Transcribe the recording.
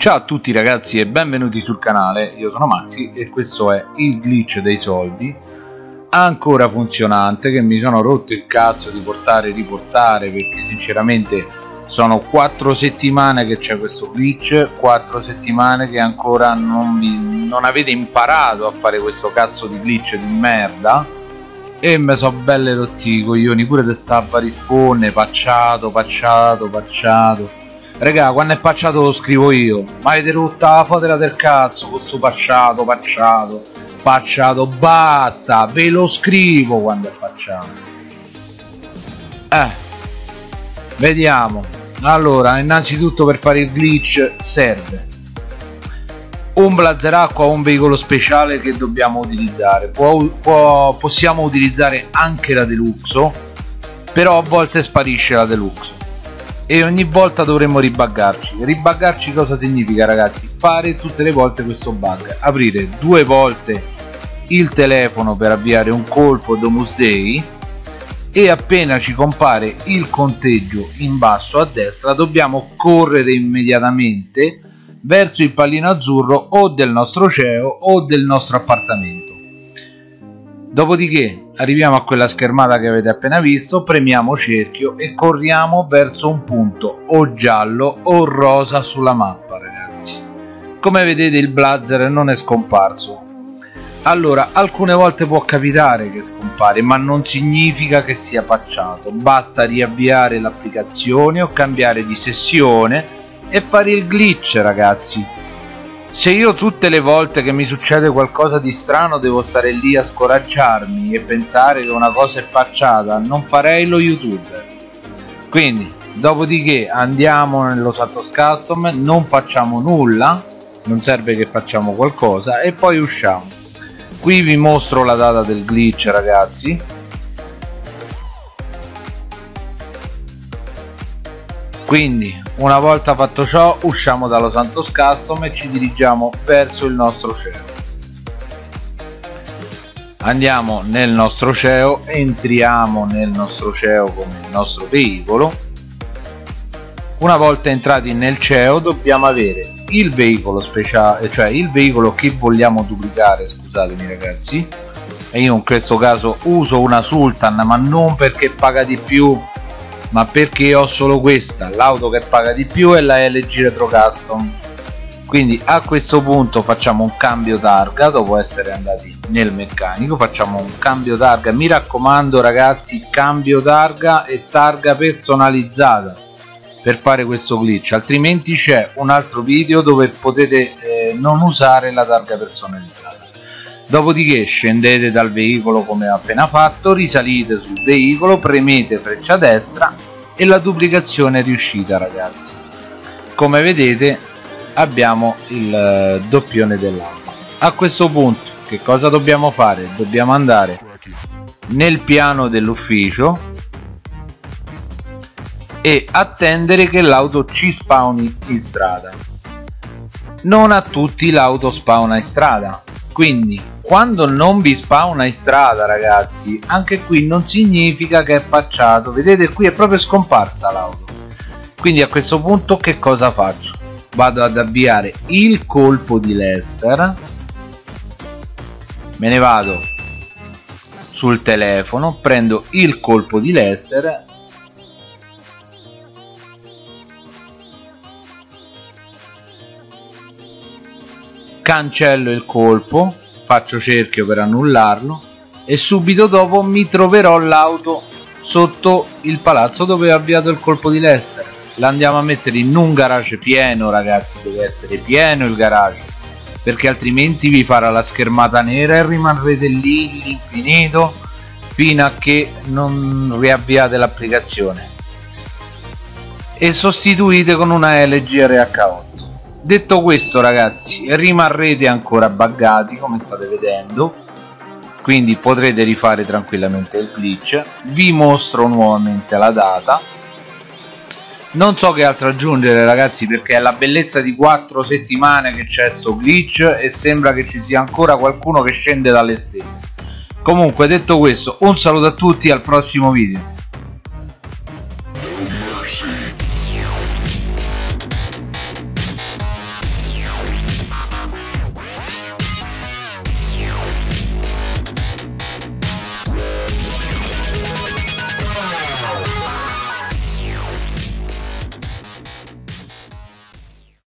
Ciao a tutti ragazzi e benvenuti sul canale, io sono Maxi e questo è il glitch dei soldi ancora funzionante che mi sono rotto il cazzo di portare e riportare perché sinceramente sono 4 settimane che c'è questo glitch 4 settimane che ancora non, vi, non avete imparato a fare questo cazzo di glitch di merda. E mi so belle rotti i coglioni pure te stava risponde pacciato pacciato pacciato Raga, quando è pacciato lo scrivo io. Ma avete rotta la fotela del cazzo con sto pacciato, pacciato, pacciato, basta, ve lo scrivo quando è pacciato. Eh, vediamo. Allora, innanzitutto per fare il glitch serve un blazer acqua o un veicolo speciale che dobbiamo utilizzare. Può, può, possiamo utilizzare anche la deluxo, però a volte sparisce la deluxo e ogni volta dovremmo ribaggarci ribaggarci cosa significa ragazzi? Fare tutte le volte questo bug. Aprire due volte il telefono per avviare un colpo Domus Day e appena ci compare il conteggio in basso a destra dobbiamo correre immediatamente verso il pallino azzurro o del nostro CEO o del nostro appartamento Dopodiché arriviamo a quella schermata che avete appena visto, premiamo cerchio e corriamo verso un punto o giallo o rosa sulla mappa ragazzi. Come vedete il blazer non è scomparso. Allora, alcune volte può capitare che scompare, ma non significa che sia pacciato. Basta riavviare l'applicazione o cambiare di sessione e fare il glitch ragazzi se io tutte le volte che mi succede qualcosa di strano devo stare lì a scoraggiarmi e pensare che una cosa è facciata, non farei lo youtuber. Quindi, dopodiché andiamo nello Santos Custom, non facciamo nulla, non serve che facciamo qualcosa e poi usciamo. Qui vi mostro la data del glitch ragazzi. Quindi una volta fatto ciò usciamo dallo Santos Custom e ci dirigiamo verso il nostro CEO. Andiamo nel nostro CEO, entriamo nel nostro CEO come il nostro veicolo. Una volta entrati nel CEO dobbiamo avere il veicolo speciale, cioè il veicolo che vogliamo duplicare, scusatemi ragazzi. E io in questo caso uso una Sultan ma non perché paga di più ma perché ho solo questa? L'auto che paga di più è la LG Retro Custom. Quindi a questo punto facciamo un cambio targa dopo essere andati nel meccanico facciamo un cambio targa. Mi raccomando ragazzi cambio targa e targa personalizzata per fare questo glitch. Altrimenti c'è un altro video dove potete eh, non usare la targa personalizzata dopodiché scendete dal veicolo come appena fatto risalite sul veicolo premete freccia destra e la duplicazione è riuscita ragazzi. Come vedete abbiamo il eh, doppione dell'auto a questo punto che cosa dobbiamo fare? Dobbiamo andare nel piano dell'ufficio e attendere che l'auto ci spawni in strada. Non a tutti l'auto spawna in strada quindi quando non vi spawna in strada ragazzi anche qui non significa che è pacciato. Vedete qui è proprio scomparsa l'auto. Quindi a questo punto che cosa faccio? Vado ad avviare il colpo di Lester. Me ne vado sul telefono prendo il colpo di Lester. Cancello il colpo faccio cerchio per annullarlo e subito dopo mi troverò l'auto sotto il palazzo dove ho avviato il colpo di Lester. La andiamo a mettere in un garage pieno ragazzi deve essere pieno il garage perché altrimenti vi farà la schermata nera e rimarrete lì all'infinito fino a che non riavviate l'applicazione. E sostituite con una LG RH8 detto questo ragazzi rimarrete ancora buggati come state vedendo. Quindi potrete rifare tranquillamente il glitch. Vi mostro nuovamente la data. Non so che altro aggiungere ragazzi perché è la bellezza di 4 settimane che c'è sto glitch e sembra che ci sia ancora qualcuno che scende dalle stelle. Comunque detto questo un saluto a tutti al prossimo video